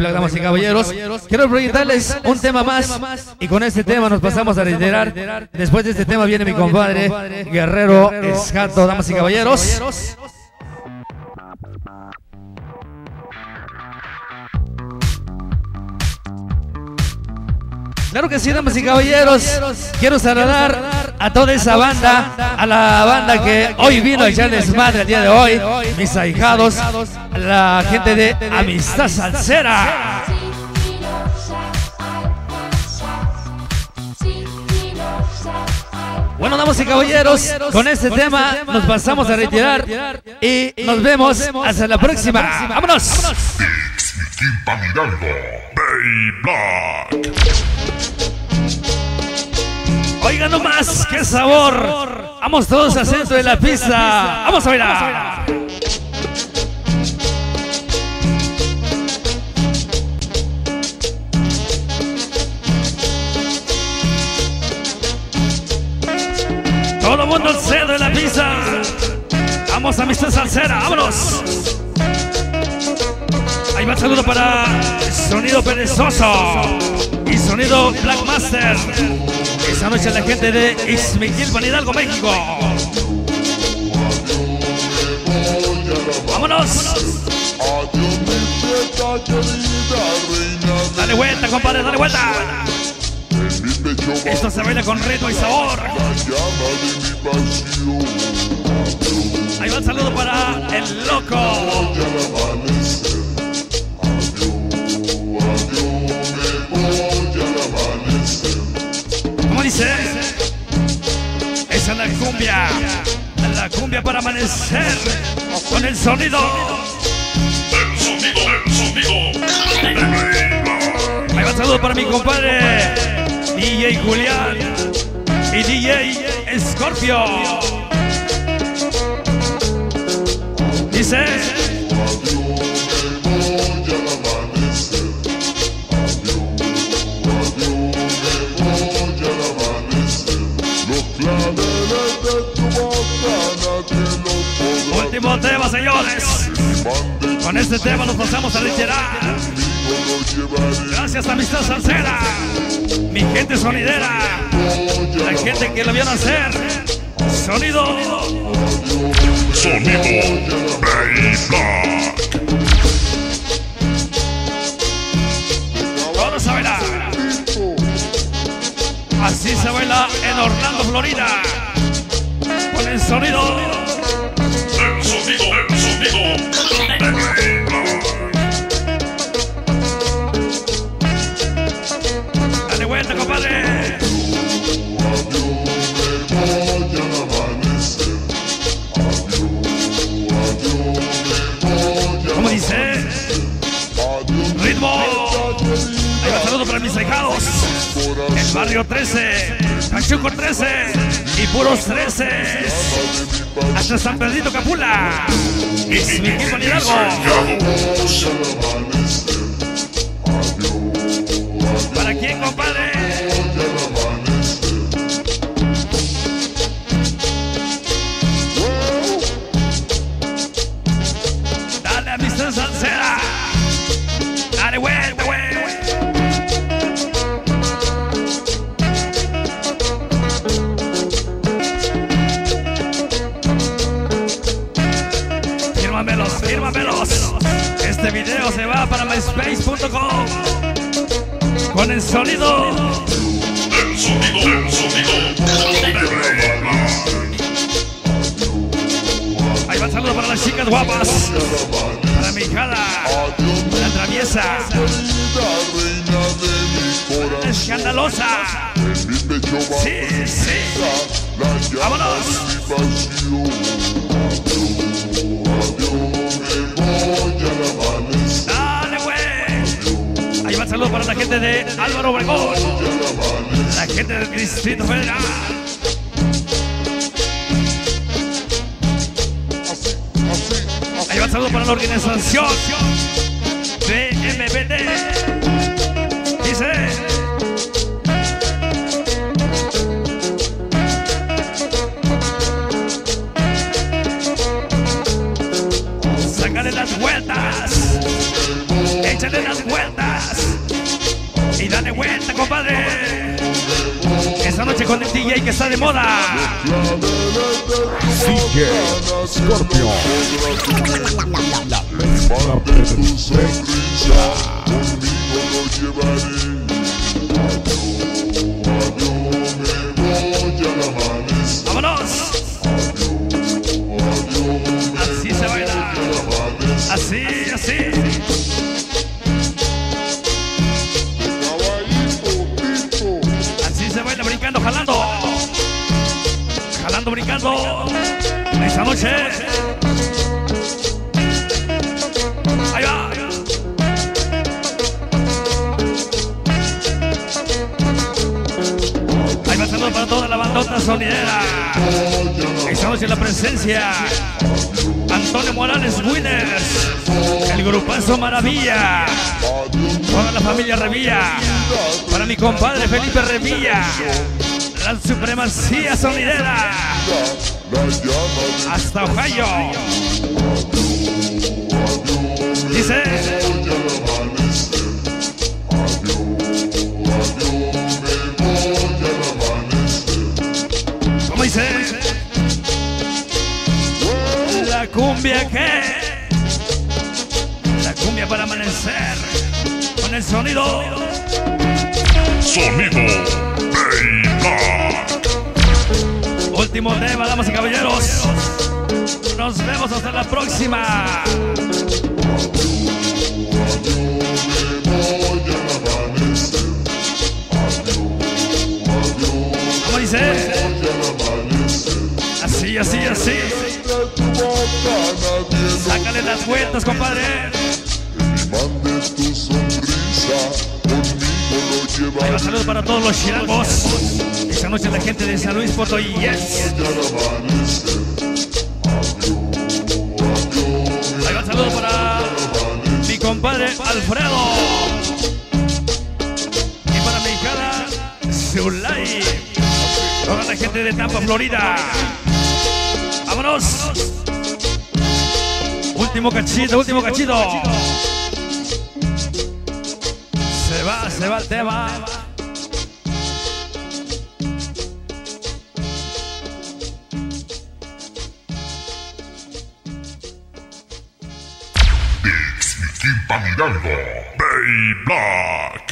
damas y caballeros, quiero proyectarles un tema más. y con este tema nos pasamos a reiterar. Después de este tema viene mi compadre Guerrero Escato, damas y caballeros. Claro que sí, damas y caballeros. Quiero saludar a toda esa banda, a la banda que hoy vino a echar desmadre el día de hoy, mis ahijados, la gente de Amistad Salsera. Bueno, damas y caballeros, con este tema nos pasamos a retirar y nos vemos hasta la próxima. ¡Vámonos! Oigan nomás, qué sabor. Vamos todos al centro de la pista. Vamos a bailar. Todo el mundo al centro de la pista. Vamos a Mr. Salsera, vámonos. Ahí va el saludo para Sonido Perezoso y Sonido Blackmaster. Esa noche la gente de Ixmiquilpan, Hidalgo, México. ¡Vámonos! Dale vuelta, compadre, dale vuelta. Esto se baila con ritmo y sabor. Ahí va el saludo para el loco. Para amanecer con el sonido. El sonido, el sonido. Ahí va saludo para mi compadre DJ Julián y DJ Scorpio. Dice. Señores. Con este tema nos pasamos a retirar. Gracias, amistad salsera. Mi gente sonidera. La gente que lo vio nacer. Sonido. Sonido Bayblack. Vamos a bailar. Así se baila en Orlando, Florida. Con el sonido. Barrio 13, Pachuco 13 y puros 13. Hasta San Bernardino Capula. Es mi equipo. ¿Para quién, compadre? Dale a Mr. Este video se va para myspace.com con el sonido. El sonido, el sonido. Ahí va el saludo para las chicas guapas. Para mi hijada, la traviesa, escandalosa. Sí, sí. Vámonos. Saludo para la gente de Álvaro Obregón. La gente del Distrito Federal. Ahí va saludo para la organización BMBD. Dice. Sácale las vueltas. Échale las vueltas. Y date vuelta, compadre. Esta noche con el DJ que está de moda. DJ Scorpio. La mejor ¡Vámonos! Así se baila. Así, así. Esta noche. Ahí va. Ahí va para toda la bandota sonidera. Esta noche la presencia. Antonio Morales Winners. El grupazo Maravilla. Toda la familia Revilla. Para mi compadre Felipe Revilla. La supremacía sonidera. Hasta Ohio. Dice. ¿Cómo dice? La cumbia que. La cumbia para amanecer. Con el sonido. Sonido. Último tema, damas y caballeros. Nos vemos hasta la próxima. ¿Cómo dice? Así, así, así. Sácale las vueltas, compadre. mande tu sonrisa, conmigo llevaré saludos para todos los chilangos. Esta noche la gente de San Luis Potosí. Yes. Ahí va, saludos para mi compadre Alfredo. Y para mi hijada Zulay. Toda la gente de Tampa, Florida. Vámonos. Último cachito, último cachito. Se va, se va el tema. Mix Quimpa Mirando. Playback.